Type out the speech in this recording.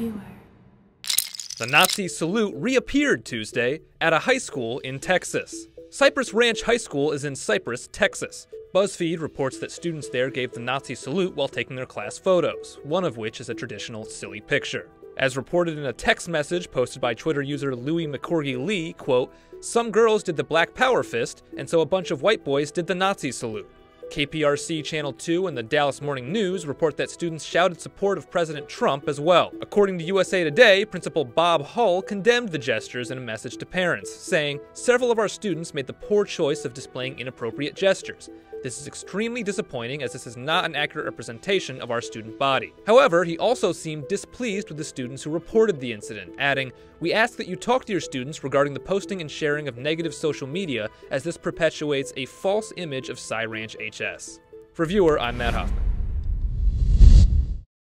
Reviewer. The Nazi salute reappeared Tuesday at a high school in Texas. Cypress Ranch High School is in Cypress, Texas. BuzzFeed reports that students there gave the Nazi salute while taking their class photos, one of which is a traditional silly picture. As reported in a text message posted by Twitter user Louis McCorgy Lee, quote, some girls did the Black Power fist, and so a bunch of white boys did the Nazi salute. KPRC Channel 2 and the Dallas Morning News report that students shouted support of President Trump as well. According to USA Today, Principal Bob Hull condemned the gestures in a message to parents, saying, Several of our students made the poor choice of displaying inappropriate gestures. This is extremely disappointing as this is not an accurate representation of our student body. However, he also seemed displeased with the students who reported the incident, adding, We ask that you talk to your students regarding the posting and sharing of negative social media as this perpetuates a false image of Cy Ranch HS. For Veuer, I'm Matt Hoffman.